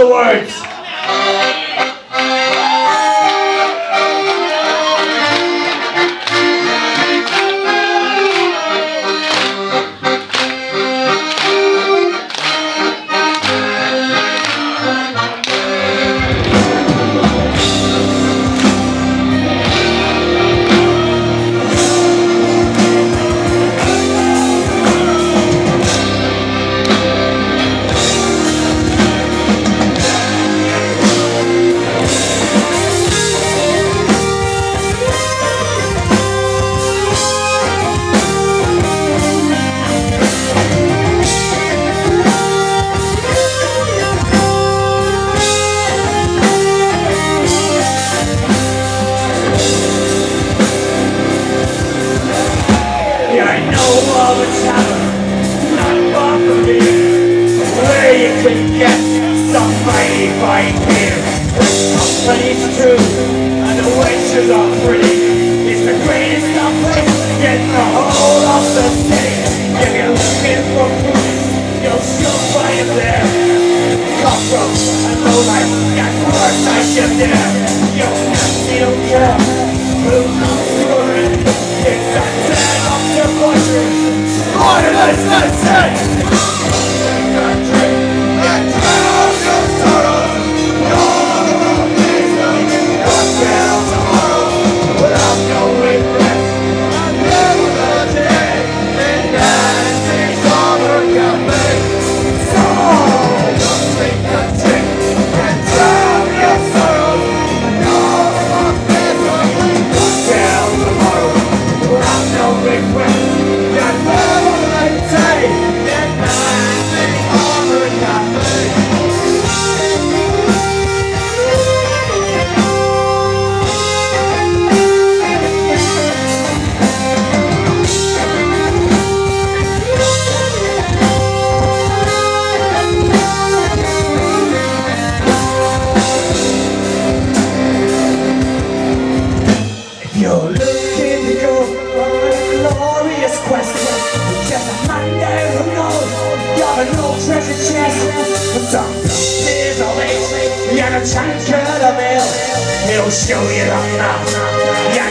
the words. You can get some mighty fine. The company's true, and the waiters are pretty. It's the greatest of place in the whole of the city. If you're looking for food, you'll still find it there. Cockroach and lowlife, got worse I should dare. You nasty don't care. Who knows you're in? It's a dead of your fortune. Order an old treasure chest. But some is of age, and a chance of mail. He'll show you the map,